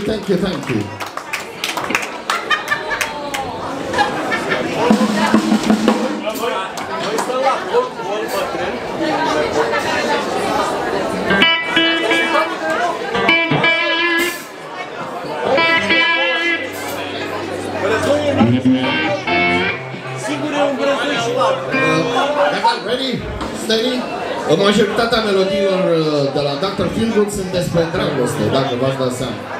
you, thank you, thank you. Ready? Steady? Majoritatea melodiilor uh, de la Dr. Feelgood sunt despre dragoste, dacă v-ați dat seama.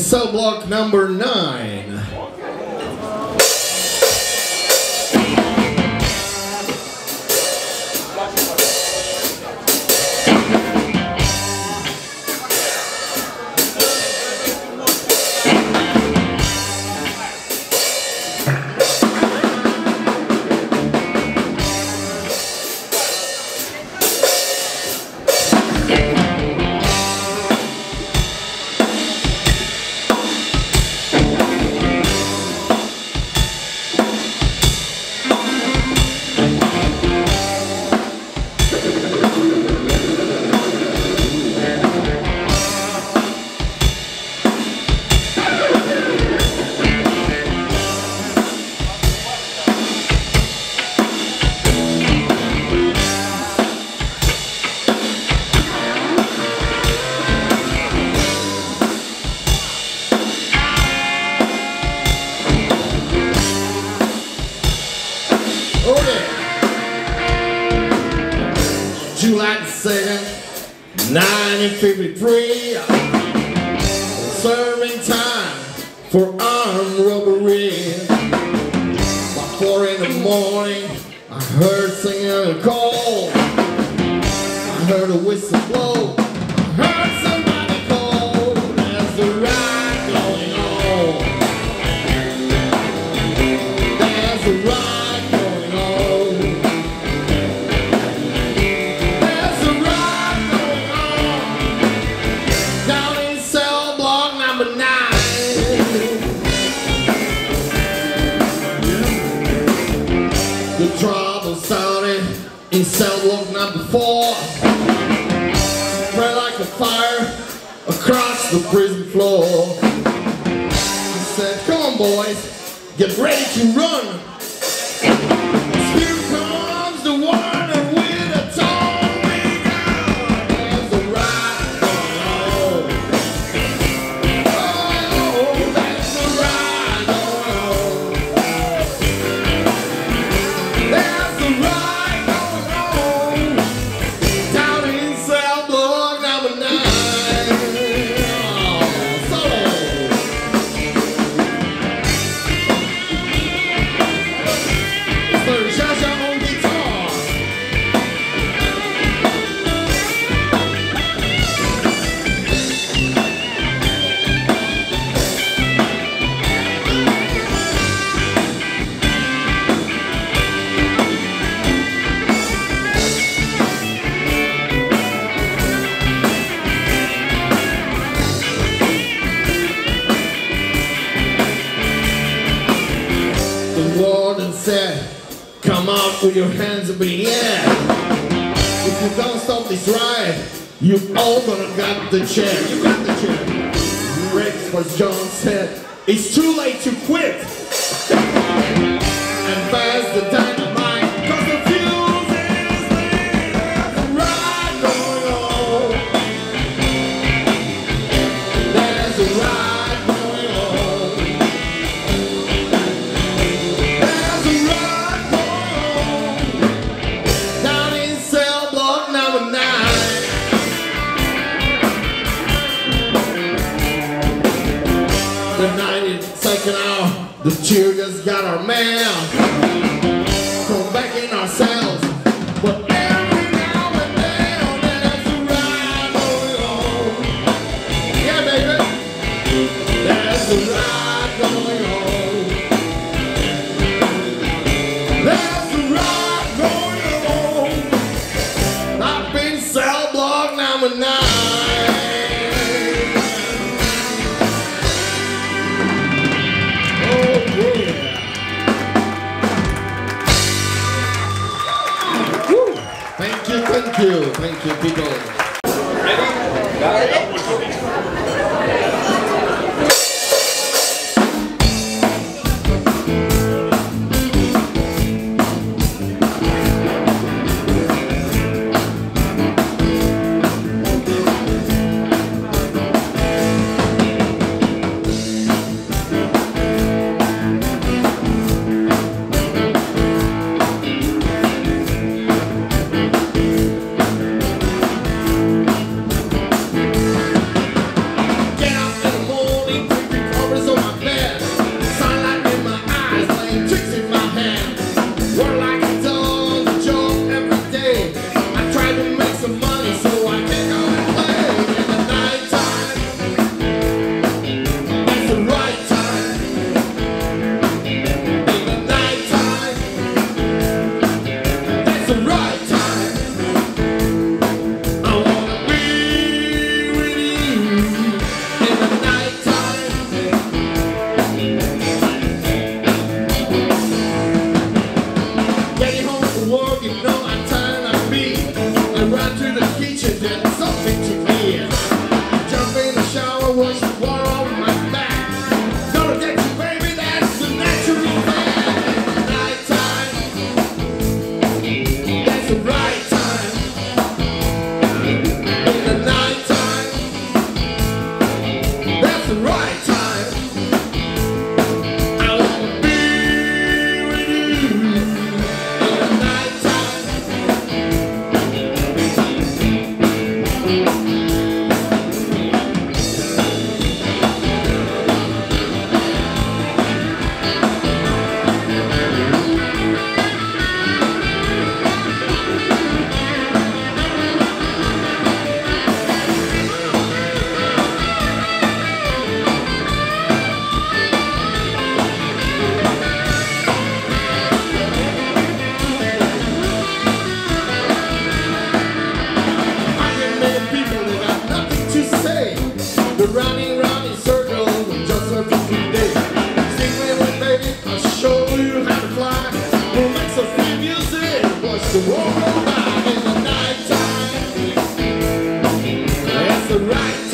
cell block number nine. favorite prayer. across the prison floor. He said, come on boys, get ready to run. with your hands up in the air. If you don't stop this ride, you all gonna got the chair. You got the chair. Rex was John said, it's too late to quit. And pass the time. cheer just got our man. music the roar of in the. That's the right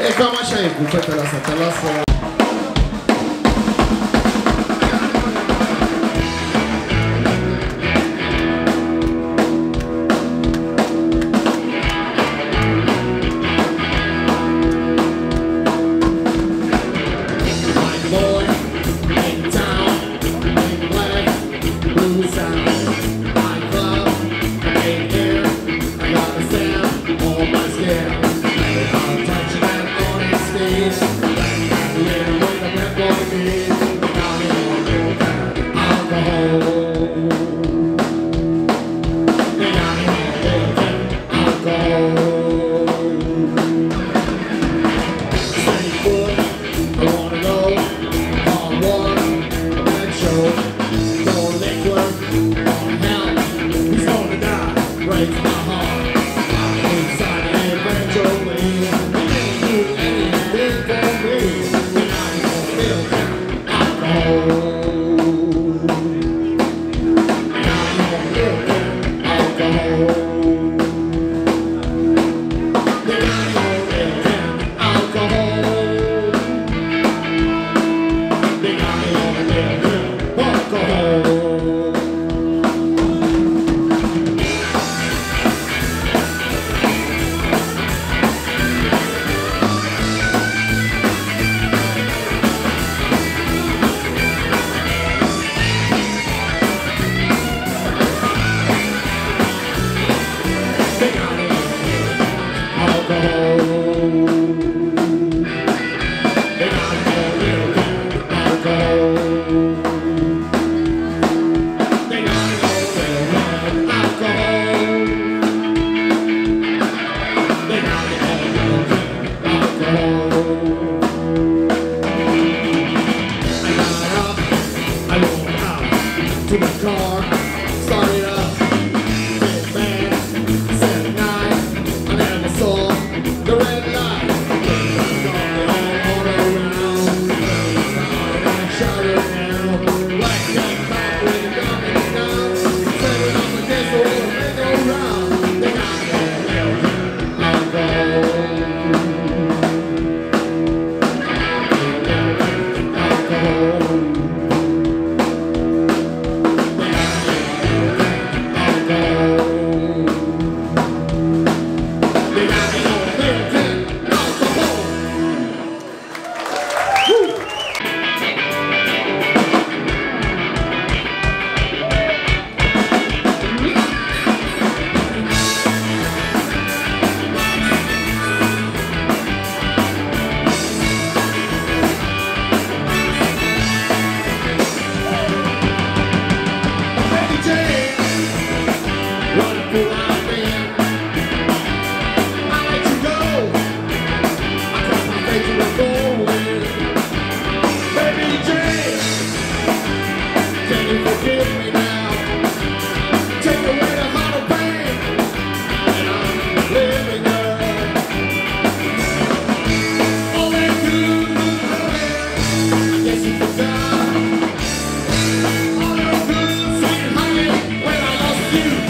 Ecco, ma c'è il buffetto della Santa Lassa. The